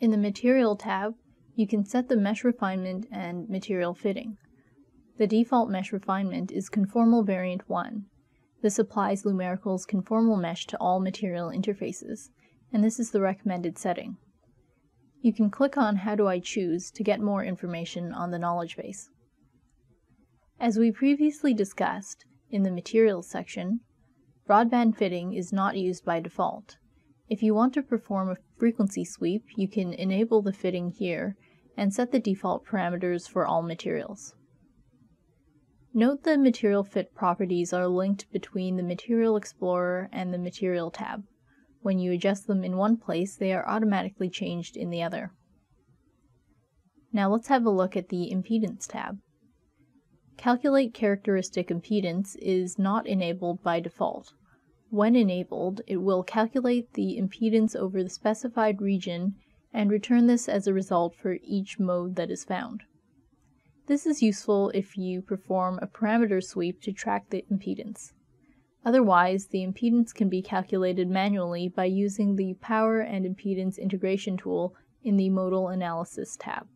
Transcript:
In the Material tab, you can set the mesh refinement and material fitting. The default mesh refinement is Conformal Variant 1. This applies Lumerical's conformal mesh to all material interfaces, and this is the recommended setting. You can click on How do I choose to get more information on the knowledge base. As we previously discussed in the Materials section, broadband fitting is not used by default. If you want to perform a frequency sweep, you can enable the fitting here and set the default parameters for all materials. Note the material fit properties are linked between the Material Explorer and the Material tab. When you adjust them in one place, they are automatically changed in the other. Now let's have a look at the Impedance tab. Calculate Characteristic Impedance is not enabled by default. When enabled, it will calculate the impedance over the specified region and return this as a result for each mode that is found. This is useful if you perform a parameter sweep to track the impedance. Otherwise, the impedance can be calculated manually by using the Power and Impedance Integration tool in the Modal Analysis tab.